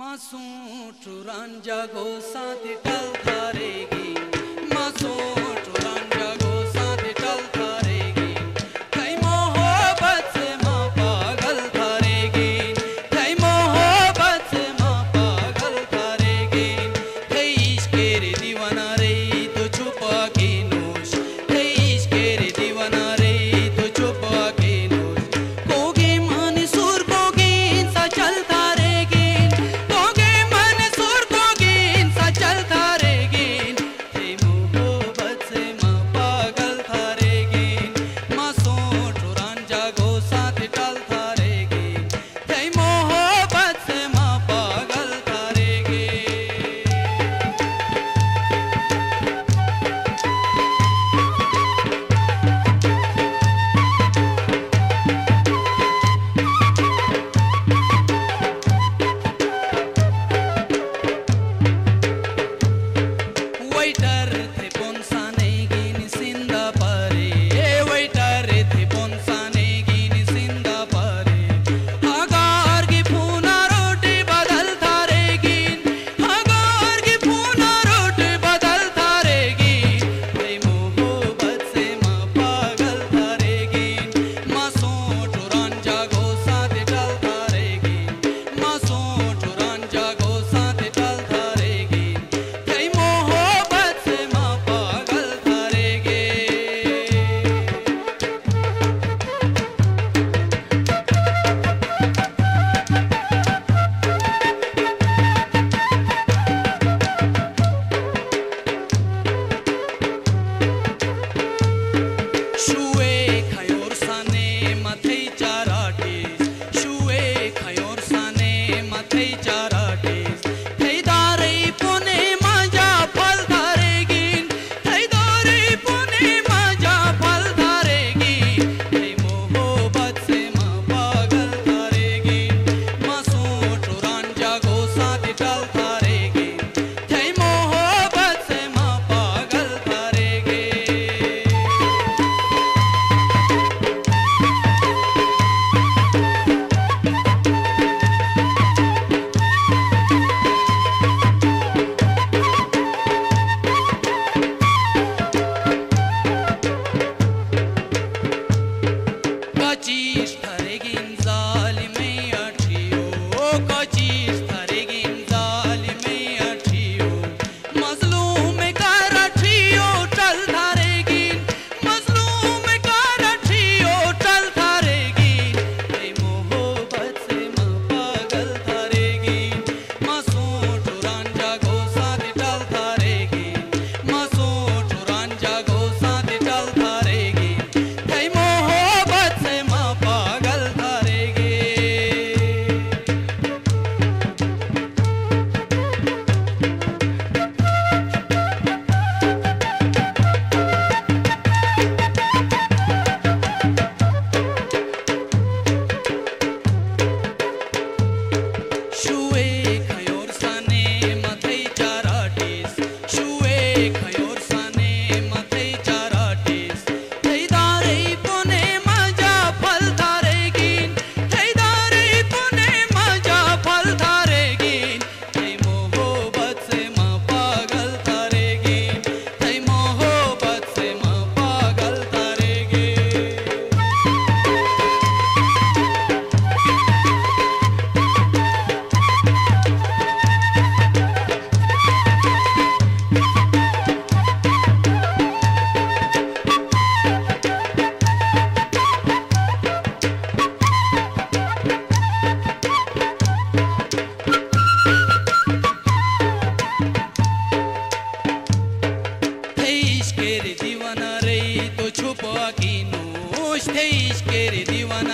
मासूं चुरान जागो साथ टल धारेगी तेरी दीवानी